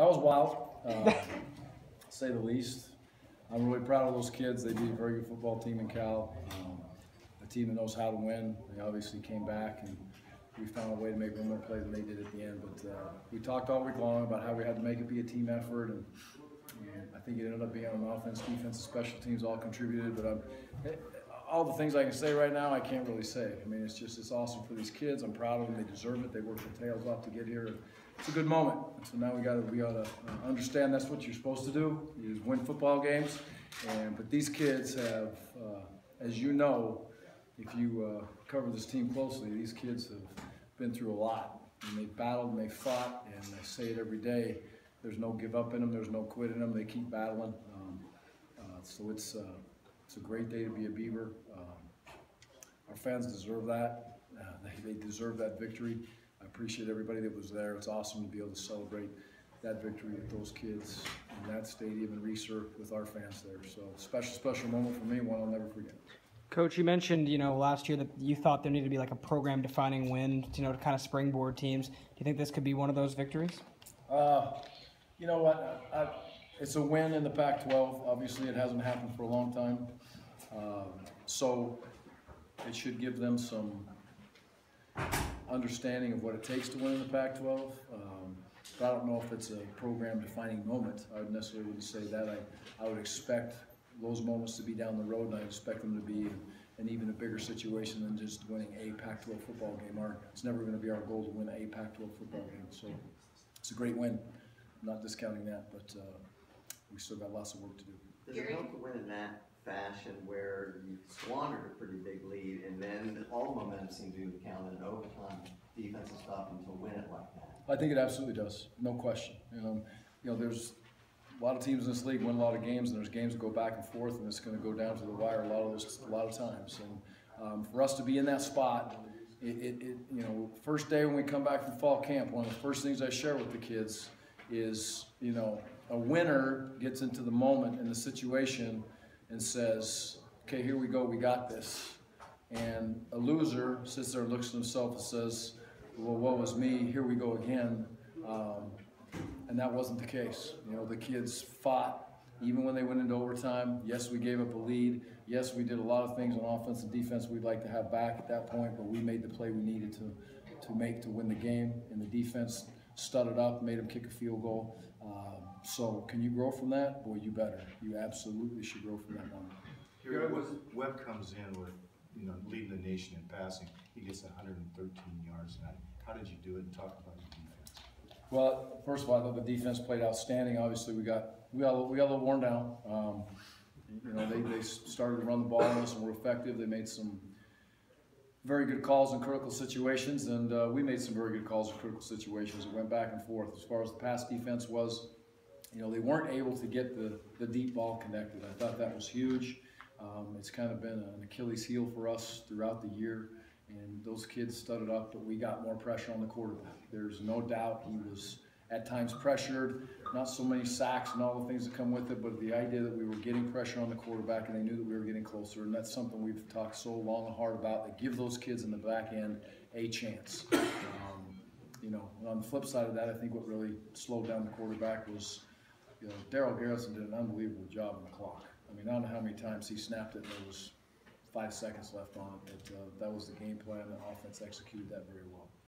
that was wild, uh, say the least. I'm really proud of those kids. They beat a very good football team in Cal. Um, a team that knows how to win. They obviously came back and we found a way to make one more play than they did at the end. But uh, we talked all week long about how we had to make it be a team effort, and, and I think it ended up being on offense, defense, special teams all contributed. But I'm, all the things I can say right now, I can't really say. I mean, it's just it's awesome for these kids. I'm proud of them. They deserve it. They worked their tails off to get here. It's a good moment. So now we got to we got to uh, understand that's what you're supposed to do. is win football games. And but these kids have, uh, as you know, if you uh, cover this team closely, these kids have been through a lot. And they battled and they fought, and I say it every day. There's no give up in them. There's no quit in them. They keep battling. Um, uh, so it's uh, it's a great day to be a Beaver. Um, our fans deserve that. Uh, they, they deserve that victory. I appreciate everybody that was there. It's awesome to be able to celebrate that victory with those kids in that stadium and Reser with our fans there. So special, special moment for me, one I'll never forget. Coach, you mentioned you know last year that you thought there needed to be like a program-defining win, you know, to kind of springboard teams. Do you think this could be one of those victories? Uh, you know what? I, I, it's a win in the Pac-12. Obviously, it hasn't happened for a long time, uh, so it should give them some understanding of what it takes to win in the Pac-12. Um, but I don't know if it's a program-defining moment. I would necessarily wouldn't say that. I, I would expect those moments to be down the road, and I expect them to be in an even a bigger situation than just winning a Pac-12 football game. Our, it's never going to be our goal to win a Pac-12 football game. So it's a great win. I'm not discounting that, but uh, we still got lots of work to do. Does it help to win in that fashion where you squandered a pretty big lead and then all the momentum seemed to be count in overtime, defensive stuff, and to win it like that? I think it absolutely does, no question. You know, you know, there's a lot of teams in this league win a lot of games, and there's games that go back and forth, and it's going to go down to the wire a lot of those, a lot of times. And um, for us to be in that spot, it, it, it, you know, first day when we come back from fall camp, one of the first things I share with the kids is, you know, a winner gets into the moment and the situation and says, "Okay, here we go, we got this." And a loser sits there, and looks at himself, and says, "Well, what was me? Here we go again." Um, and that wasn't the case. You know, the kids fought even when they went into overtime. Yes, we gave up a lead. Yes, we did a lot of things on offense and defense we'd like to have back at that point, but we made the play we needed to to make to win the game. And the defense studded up, made them kick a field goal. Um, so, can you grow from that? Boy, you better. You absolutely should grow from that moment. Here, Webb comes in with, you know, leading the nation in passing. He gets 113 yards tonight. How did you do it? And talk about your defense. Well, first of all, I thought the defense played outstanding. Obviously, we got we got we got a little worn down. Um, you know, they, they started to run the ball on us and were effective. They made some very good calls in critical situations, and uh, we made some very good calls in critical situations. It went back and forth. As far as the pass defense was, you know, they weren't able to get the, the deep ball connected. I thought that was huge. Um, it's kind of been an Achilles heel for us throughout the year, and those kids studded up, but we got more pressure on the quarterback. There's no doubt he was at times pressured, not so many sacks and all the things that come with it, but the idea that we were getting pressure on the quarterback and they knew that we were getting closer, and that's something we've talked so long and hard about, that give those kids in the back end a chance. Um, you know, on the flip side of that, I think what really slowed down the quarterback was, you know, Darell Garretson did an unbelievable job on the clock. I mean, I don't know how many times he snapped it and there was five seconds left on it, but uh, that was the game plan, the offense executed that very well.